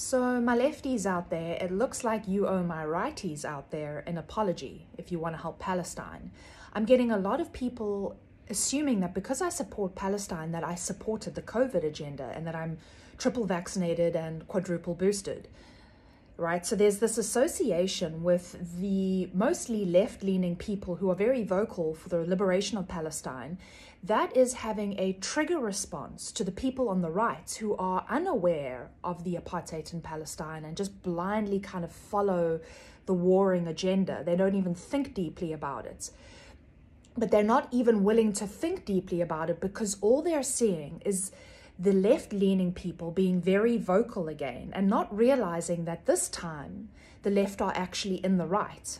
So, my lefties out there, it looks like you owe my righties out there an apology if you want to help Palestine. I'm getting a lot of people assuming that because I support Palestine, that I supported the COVID agenda and that I'm triple vaccinated and quadruple boosted. Right? So there's this association with the mostly left leaning people who are very vocal for the liberation of Palestine that is having a trigger response to the people on the right who are unaware of the apartheid in Palestine and just blindly kind of follow the warring agenda. They don't even think deeply about it. But they're not even willing to think deeply about it because all they're seeing is the left leaning people being very vocal again and not realizing that this time the left are actually in the right.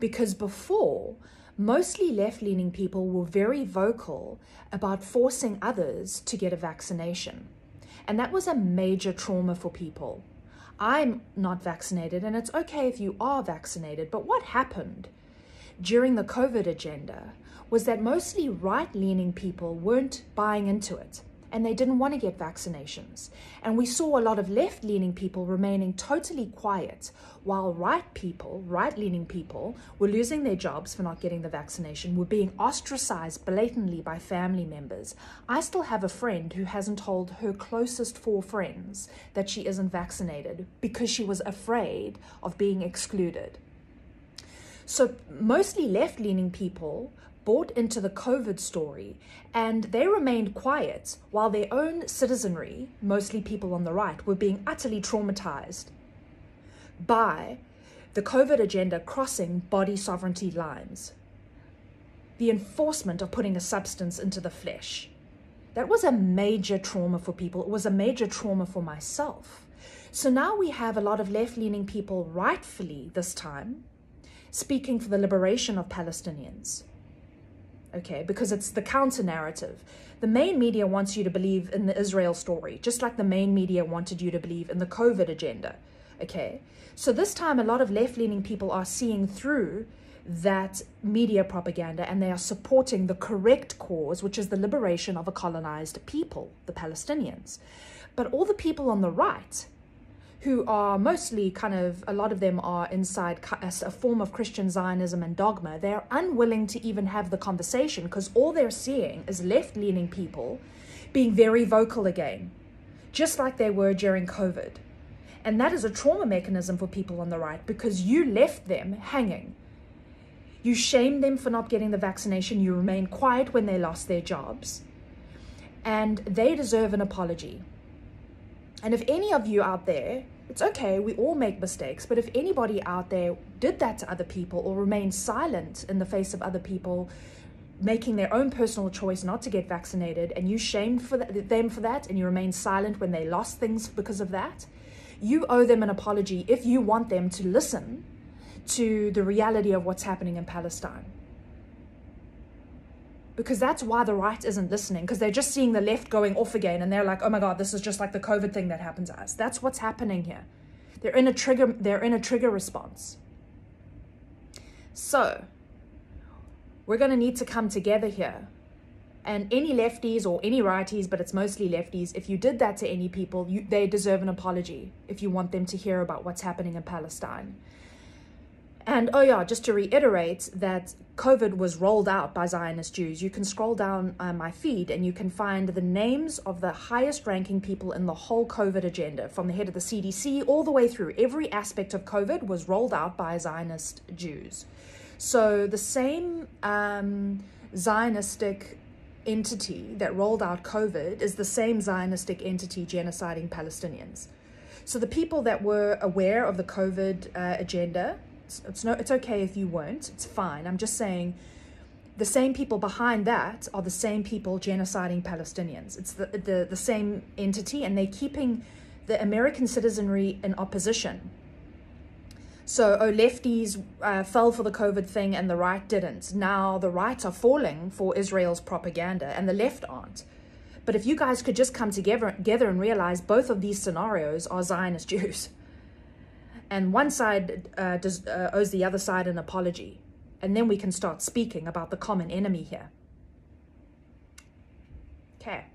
Because before, mostly left leaning people were very vocal about forcing others to get a vaccination. And that was a major trauma for people. I'm not vaccinated, and it's okay if you are vaccinated, but what happened during the COVID agenda was that mostly right leaning people weren't buying into it and they didn't want to get vaccinations. And we saw a lot of left leaning people remaining totally quiet, while right people, right leaning people, were losing their jobs for not getting the vaccination, were being ostracized blatantly by family members. I still have a friend who hasn't told her closest four friends that she isn't vaccinated because she was afraid of being excluded. So, mostly left leaning people bought into the COVID story and they remained quiet while their own citizenry, mostly people on the right, were being utterly traumatized by the COVID agenda crossing body sovereignty lines. The enforcement of putting a substance into the flesh. That was a major trauma for people. It was a major trauma for myself. So now we have a lot of left leaning people, rightfully this time, speaking for the liberation of Palestinians okay, because it's the counter narrative. The main media wants you to believe in the Israel story, just like the main media wanted you to believe in the COVID agenda, okay? So this time, a lot of left leaning people are seeing through that media propaganda and they are supporting the correct cause, which is the liberation of a colonized people, the Palestinians. But all the people on the right, who are mostly kind of, a lot of them are inside a form of Christian Zionism and dogma, they're unwilling to even have the conversation because all they're seeing is left leaning people being very vocal again, just like they were during COVID. And that is a trauma mechanism for people on the right because you left them hanging. You shamed them for not getting the vaccination. You remained quiet when they lost their jobs. And they deserve an apology. And if any of you out there, it's okay, we all make mistakes, but if anybody out there did that to other people or remained silent in the face of other people making their own personal choice not to get vaccinated and you shamed for that, them for that and you remained silent when they lost things because of that, you owe them an apology if you want them to listen to the reality of what's happening in Palestine because that's why the right isn't listening because they're just seeing the left going off again and they're like oh my god this is just like the covid thing that happens to us. That's what's happening here. They're in a trigger they're in a trigger response. So we're going to need to come together here. And any lefties or any righties but it's mostly lefties if you did that to any people you, they deserve an apology if you want them to hear about what's happening in palestine and oh yeah, just to reiterate that COVID was rolled out by Zionist Jews. You can scroll down uh, my feed and you can find the names of the highest ranking people in the whole COVID agenda, from the head of the CDC all the way through. Every aspect of COVID was rolled out by Zionist Jews. So the same um, Zionistic entity that rolled out COVID is the same Zionistic entity genociding Palestinians. So the people that were aware of the COVID uh, agenda it's, it's, no, it's okay if you weren't. It's fine. I'm just saying the same people behind that are the same people genociding Palestinians. It's the, the, the same entity, and they're keeping the American citizenry in opposition. So, oh, lefties uh, fell for the COVID thing and the right didn't. Now the right are falling for Israel's propaganda and the left aren't. But if you guys could just come together, together and realize both of these scenarios are Zionist Jews and one side uh, does, uh, owes the other side an apology. And then we can start speaking about the common enemy here. Okay.